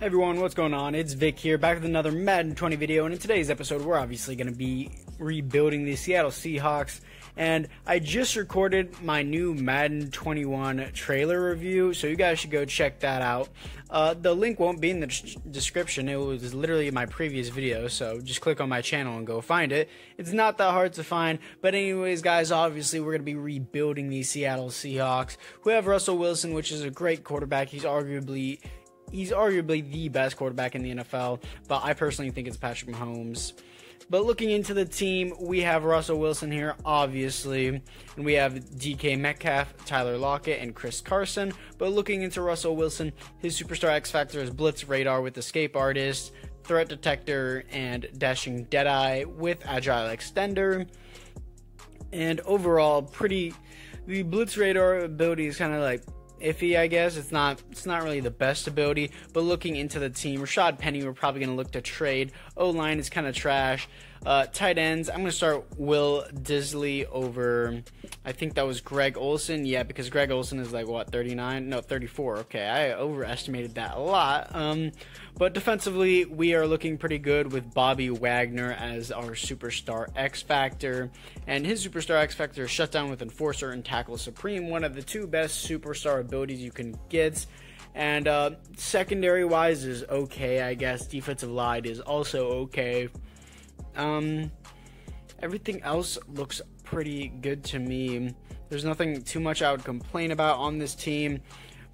Hey everyone, what's going on? It's Vikk here, back with another Madden 20 video, and in today's episode, we're obviously going to be rebuilding the Seattle Seahawks, and I just recorded my new Madden 21 trailer review, so you guys should go check that out. Uh, the link won't be in the description, it was literally my previous video, so just click on my channel and go find it. It's not that hard to find, but anyways, guys, obviously, we're going to be rebuilding the Seattle Seahawks. We have Russell Wilson, which is a great quarterback, he's arguably he's arguably the best quarterback in the NFL, but I personally think it's Patrick Mahomes. But looking into the team, we have Russell Wilson here, obviously, and we have DK Metcalf, Tyler Lockett, and Chris Carson. But looking into Russell Wilson, his superstar X Factor is Blitz Radar with Escape Artist, Threat Detector, and Dashing Deadeye with Agile Extender. And overall, pretty. The Blitz Radar ability is kind of like iffy, I guess. It's not it's not really the best ability, but looking into the team, Rashad Penny we're probably going to look to trade. O line is kind of trash. Uh, tight ends, I'm going to start Will Dissly over, I think that was Greg Olsen. Yeah, because Greg Olsen is like, what, 39? No, 34. Okay, I overestimated that a lot. Um, but defensively, we are looking pretty good with Bobby Wagner as our superstar X Factor. And his superstar X Factor shut down with Enforcer and Tackle Supreme, one of the two best superstar abilities you can get. And uh, secondary wise is okay, I guess. Defensive line is also okay. Um, everything else looks pretty good to me. There's nothing too much I would complain about on this team,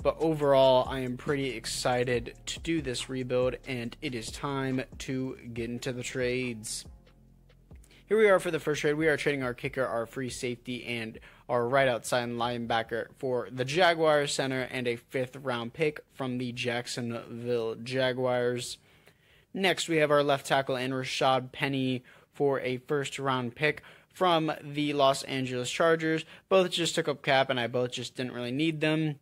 but overall, I am pretty excited to do this rebuild, and it is time to get into the trades. Here we are for the first trade. We are trading our kicker, our free safety, and our right outside linebacker for the Jaguars center and a fifth round pick from the Jacksonville Jaguars. Next, we have our left tackle and Rashad Penny for a first round pick from the Los Angeles Chargers. Both just took up cap, and I both just didn't really need them.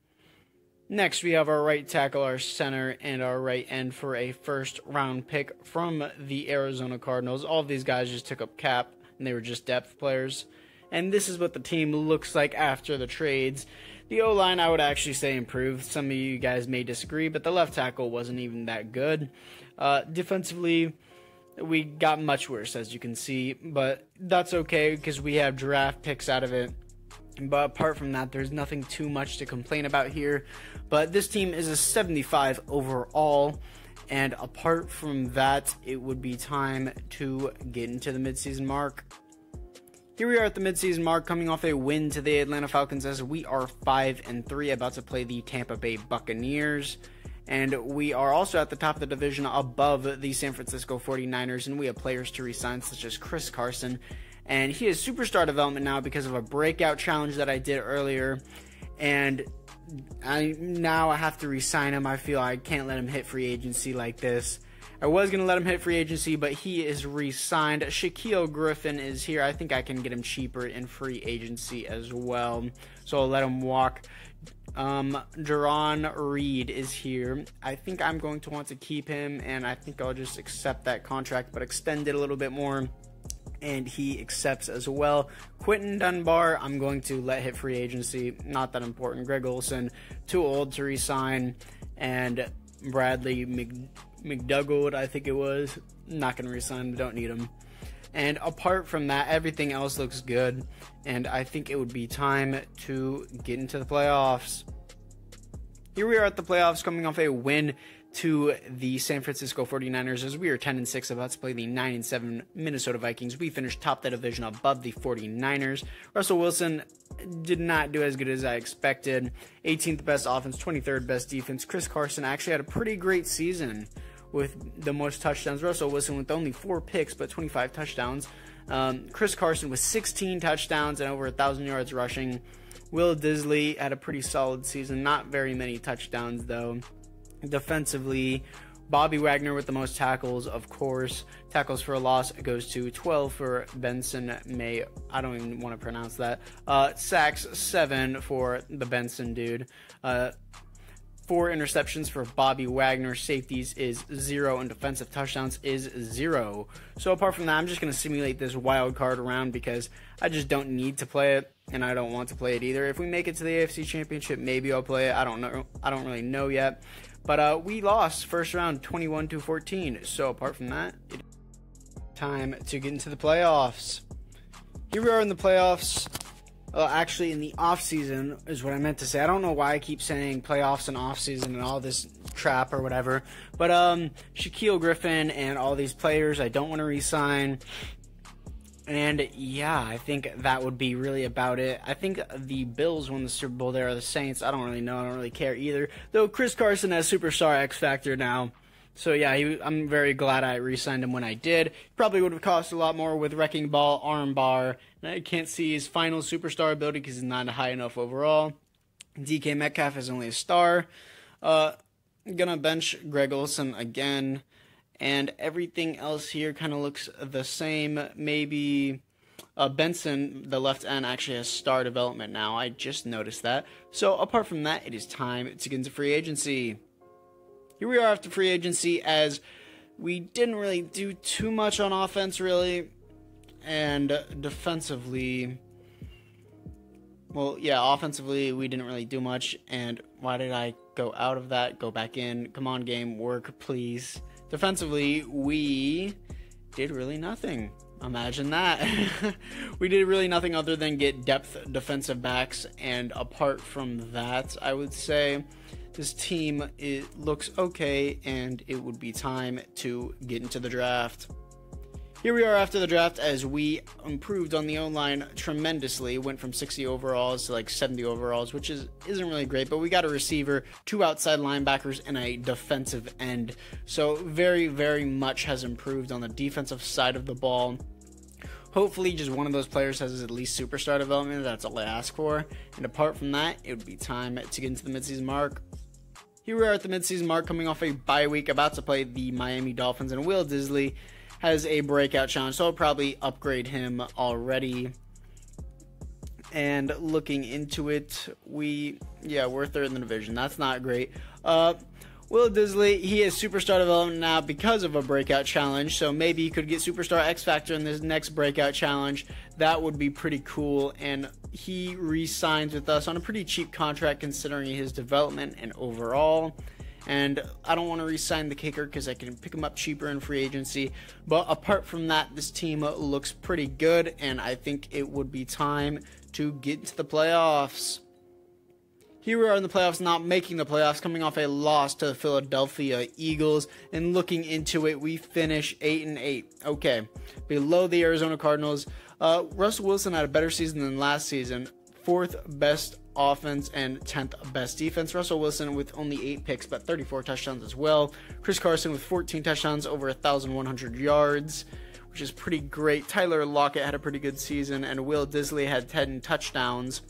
Next, we have our right tackle, our center, and our right end for a first round pick from the Arizona Cardinals. All of these guys just took up cap, and they were just depth players. And this is what the team looks like after the trades. The O line, I would actually say, improved. Some of you guys may disagree, but the left tackle wasn't even that good. Uh, defensively, we got much worse, as you can see, but that's okay because we have draft picks out of it. But apart from that, there's nothing too much to complain about here. But this team is a 75 overall. And apart from that, it would be time to get into the midseason mark. Here we are at the midseason mark, coming off a win to the Atlanta Falcons as we are 5 and 3, about to play the Tampa Bay Buccaneers. And we are also at the top of the division above the San Francisco 49ers, and we have players to resign, such as Chris Carson. And he is superstar development now because of a breakout challenge that I did earlier. And I now I have to resign him. I feel I can't let him hit free agency like this. I was gonna let him hit free agency, but he is re-signed. Shaquill Griffin is here. I think I can get him cheaper in free agency as well. So I'll let him walk. Um, Jarran Reed is here. I think I'm going to want to keep him, and I think I'll just accept that contract, but extend it a little bit more. And he accepts as well. Quinton Dunbar, I'm going to let hit free agency. Not that important. Greg Olsen, too old to resign. And Bradley Mc, McDougald, I think it was. Not going to resign. Don't need him. And apart from that, everything else looks good. And I think it would be time to get into the playoffs. Here we are at the playoffs coming off a win to the San Francisco 49ers as we are 10 and 6 about to play the 9 and 7 Minnesota Vikings. We finished top the division above the 49ers. Russell Wilson did not do as good as I expected. 18th best offense, 23rd best defense. Chris Carson actually had a pretty great season with the most touchdowns. Russell Wilson with only four picks but 25 touchdowns. Um, Chris Carson with 16 touchdowns and over a thousand yards rushing. Will Dissly had a pretty solid season, not very many touchdowns though. Defensively, Bobby Wagner with the most tackles, of course. Tackles for a loss goes to 12 for Benson May. I don't even want to pronounce that. Uh, sacks, 7 for the Benson dude. Uh, Four interceptions for Bobby Wagner. Safeties is zero, and defensive touchdowns is zero. So apart from that, I'm just going to simulate this wild card around because I just don't need to play it, and I don't want to play it either. If we make it to the AFC Championship, maybe I'll play it. I don't know. I don't really know yet. But uh, we lost first round 21 to 14. So apart from that, it's time to get into the playoffs. Here we are in the playoffs. Uh, actually, in the off season is what I meant to say. I don't know why I keep saying playoffs and off season and all this trap or whatever. But um, Shaquill Griffin and all these players, I don't want to resign. And yeah, I think that would be really about it. I think the Bills won the Super Bowl there, or the Saints. I don't really know. I don't really care either. Though Chris Carson has superstar X Factor now. So yeah, he, I'm very glad I re-signed him when I did. Probably would have cost a lot more with Wrecking Ball, Armbar, and I can't see his final superstar ability because he's not high enough overall. DK Metcalf is only a star. Uh, gonna bench Greg Olsen again and everything else here kind of looks the same. Maybe uh, Benson, the left end, actually has star development now. I just noticed that. So apart from that, it is time to get into free agency. Here we are after free agency, as we didn't really do too much on offense, really, and defensively. Well, yeah, offensively we didn't really do much, and why did I go out of that? Go back in. Come on, game, work, please. Defensively, we did really nothing. Imagine that. we did really nothing other than get depth defensive backs, and apart from that, I would say this team it looks okay, and it would be time to get into the draft. Here we are after the draft as we improved on the O line tremendously. Went from 60 overalls to like 70 overalls, which is isn't really great. But we got a receiver, two outside linebackers, and a defensive end. So very, very much has improved on the defensive side of the ball. Hopefully, just one of those players has at least superstar development. That's all I ask for. And apart from that, it would be time to get into the midseason mark. Here we are at the midseason mark, coming off a bye week, about to play the Miami Dolphins and Will Dissly has a breakout challenge, so I'll probably upgrade him already. And looking into it, we yeah we're third in the division. That's not great. Uh, Will Dissly, he is superstar development now because of a breakout challenge. So maybe he could get superstar X Factor in this next breakout challenge. That would be pretty cool. And he re signs with us on a pretty cheap contract considering his development and overall. And I don't want to re-sign the kicker because I can pick him up cheaper in free agency. But apart from that, this team looks pretty good, and I think it would be time to get into the playoffs. Here we are in the playoffs, not making the playoffs, coming off a loss to the Philadelphia Eagles, and looking into it, we finish eight and eight. Okay, below the Arizona Cardinals. Uh, Russell Wilson had a better season than last season, fourth best offense and 10th best defense. Russell Wilson with only 8 picks, but 34 touchdowns as well. Chris Carson with 14 touchdowns, over 1,100 yards, which is pretty great. Tyler Lockett had a pretty good season, and Will Dissly had 10 touchdowns.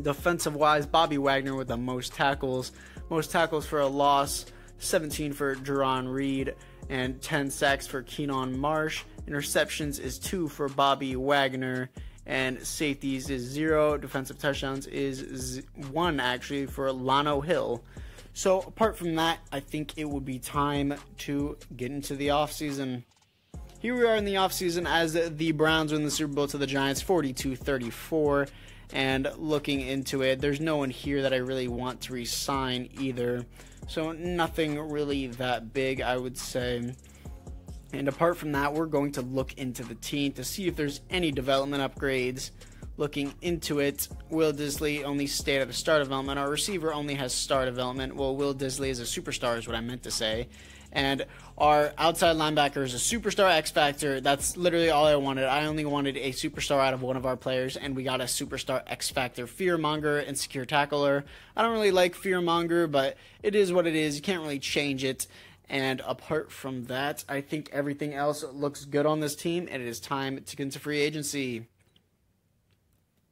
Defensive wise, Bobby Wagner with the most tackles, most tackles for a loss, 17 for Jarran Reed, and 10 sacks for Keenan Marsh. Interceptions is 2 for Bobby Wagner and safeties is zero. Defensive touchdowns is z- one actually for Lano Hill. So apart from that, I think it would be time to get into the offseason. Here we are in the offseason as the Browns win the Super Bowl to the Giants 42 34. And looking into it, there's no one here that I really want to resign either. So nothing really that big, I would say. And apart from that, we're going to look into the team to see if there's any development upgrades. Looking into it, Will Dissly only stayed at the star development. Our receiver only has star development. Well, Will Dissly is a superstar, is what I meant to say. And our outside linebacker is a superstar X Factor. That's literally all I wanted. I only wanted a superstar out of one of our players, and we got a superstar X Factor Fearmonger and Secure Tackler. I don't really like Fearmonger, but it is what it is. You can't really change it. And apart from that, I think everything else looks good on this team, and it is time to get into free agency.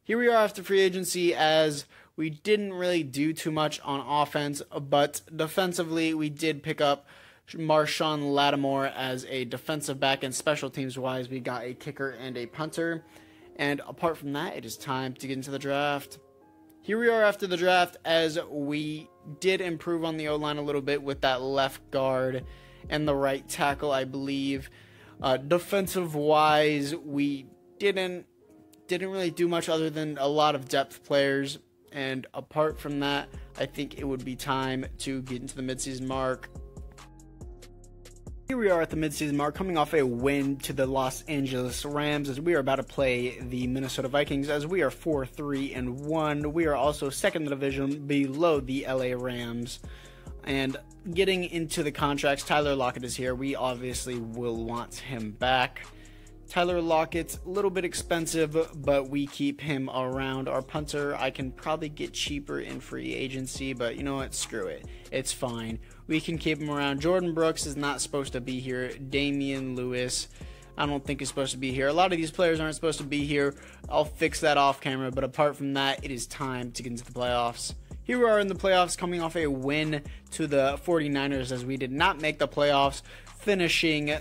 Here we are after free agency as we didn't really do too much on offense, but defensively, we did pick up Marshon Lattimore as a defensive back, and special teams wise, we got a kicker and a punter. And apart from that, it is time to get into the draft. Here we are after the draft as we did improve on the O line a little bit with that left guard and the right tackle, I believe. Uh, defensive wise, we didn't didn't really do much other than a lot of depth players. And apart from that, I think it would be time to get into the midseason mark. Here we are at the midseason mark, coming off a win to the Los Angeles Rams as we are about to play the Minnesota Vikings as we are 4 3 and 1. We are also second in the division below the LA Rams. And getting into the contracts, Tyler Lockett is here. We obviously will want him back. Tyler Lockett's a little bit expensive, but we keep him around. Our punter, I can probably get cheaper in free agency, but you know what? Screw it. It's fine. We can keep him around. Jordyn Brooks is not supposed to be here. Damien Lewis, I don't think is supposed to be here. A lot of these players aren't supposed to be here. I'll fix that off camera, but apart from that, it is time to get into the playoffs. Here we are in the playoffs coming off a win to the 49ers as we did not make the playoffs, finishing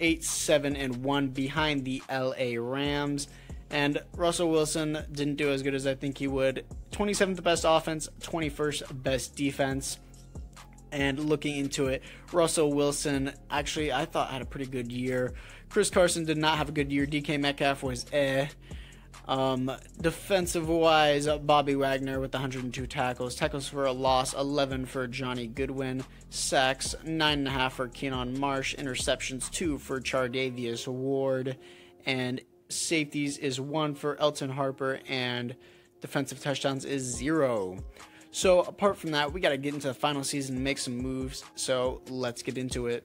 8 7 and 1 behind the LA Rams. And Russell Wilson didn't do as good as I think he would. 27th best offense, 21st best defense. And looking into it, Russell Wilson actually I thought had a pretty good year. Chris Carson did not have a good year. DK Metcalf was eh. Um, defensive wise, Bobby Wagner with 102 tackles, tackles for a loss, 11 for Johnny Goodwin, sacks, 9.5 for Keenan Marsh, interceptions, 2 for Chardavius Ward, and safeties is 1 for Elton Harper, and defensive touchdowns is 0. So, apart from that, we got to get into the final season and make some moves. So, let's get into it.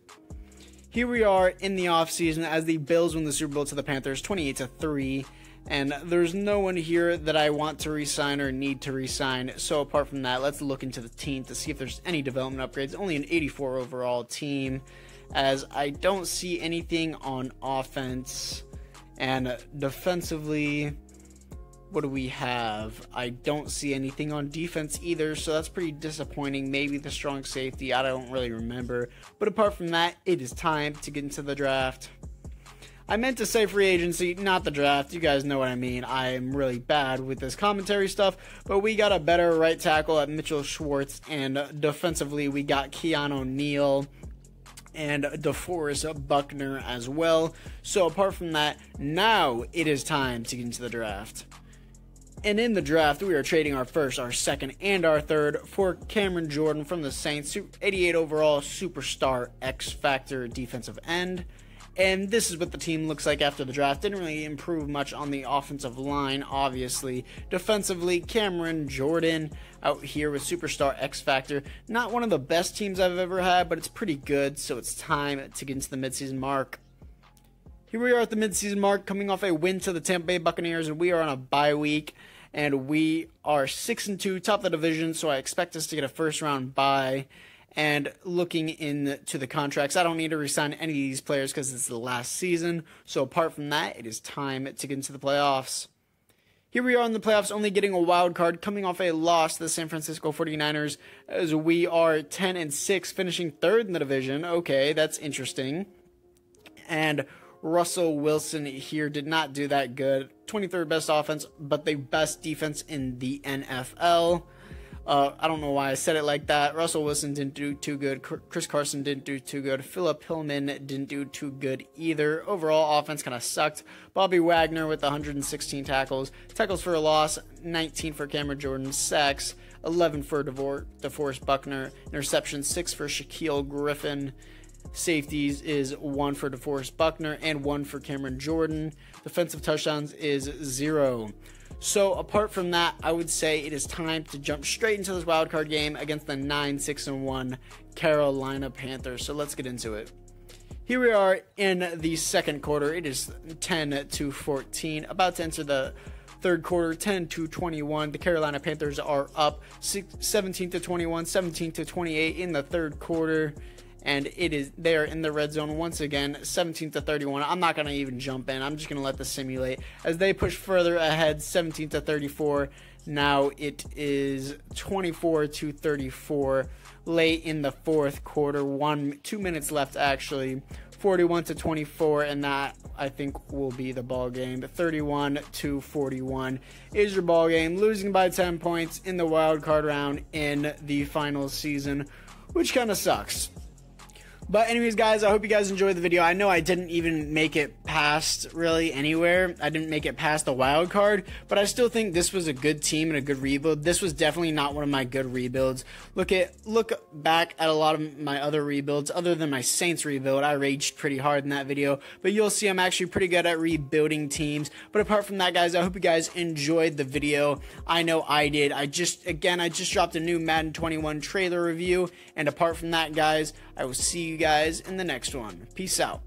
Here we are in the offseason as the Bills win the Super Bowl to the Panthers 28 to 3 and there's no one here that I want to resign or need to resign. So apart from that, let's look into the team to see if there's any development upgrades. Only an 84 overall team, as I don't see anything on offense and defensively. What do we have? I don't see anything on defense either, so that's pretty disappointing. Maybe the strong safety, I don't really remember. But apart from that, it is time to get into the draft. I meant to say free agency, not the draft. You guys know what I mean. I am really bad with this commentary stuff, but we got a better right tackle at Mitchell Schwartz, and defensively, we got Keanu Neal and DeForest Buckner as well. So, apart from that, now it is time to get into the draft. And in the draft, we are trading our first, our second, and our third for Cameron Jordan from the Saints, 88 overall superstar X Factor defensive end. And this is what the team looks like after the draft. Didn't really improve much on the offensive line, obviously. Defensively, Cameron Jordan out here with Superstar X Factor. Not one of the best teams I've ever had, but it's pretty good, so it's time to get into the midseason mark. Here we are at the midseason mark, coming off a win to the Tampa Bay Buccaneers, and we are on a bye week. And we are 6 and 2, top of the division, so I expect us to get a first round bye. And looking into the contracts, I don't need to resign any of these players because it's the last season. So apart from that, it is time to get into the playoffs. Here we are in the playoffs, only getting a wild card, coming off a loss to the San Francisco 49ers, as we are 10 and 6, finishing third in the division. Okay, that's interesting. And Russell Wilson here did not do that good. 23rd best offense, but the best defense in the NFL. Uh, I don't know why I said it like that. Russell Wilson didn't do too good. Chris Carson didn't do too good. Philip Hillman didn't do too good either. Overall, offense kind of sucked. Bobby Wagner with 116 tackles. Tackles for a loss, 19 for Cameron Jordan. Sacks, 11 for DeVor- DeForest Buckner. Interception, 6 for Shaquill Griffin. Safeties is 1 for DeForest Buckner and 1 for Cameron Jordan. Defensive touchdowns is 0. So apart from that, I would say it is time to jump straight into this wildcard game against the 9 6 and 1 Carolina Panthers. So let's get into it. Here we are in the second quarter. It is 10 to 14. About to enter the third quarter 10 to 21 the carolina panthers are up 17 to 21 17 to 28 in the third quarter and it is there in the red zone once again 17 to 31 i'm not going to even jump in. I'm just going to let this simulate. As they push further ahead 17 to 34 now it is 24 to 34 late in the fourth quarter one two minutes left actually. 41 to 24 and that i think will be the ball game. 31 to 41 is your ball game. Losing by 10 points in the wild card round in the final season which kind of sucks but anyways, guys, I hope you guys enjoyed the video. I know I didn't even make it past really anywhere. I didn't make it past the wild card, but I still think this was a good team and a good rebuild. This was definitely not one of my good rebuilds. Look at look back at a lot of my other rebuilds, other than my Saints rebuild. I raged pretty hard in that video, but you'll see I'm actually pretty good at rebuilding teams. But apart from that, guys, I hope you guys enjoyed the video. I know I did. I just again, I just dropped a new Madden 21 trailer review, and apart from that, guys, I will see you guys in the next one. Peace out.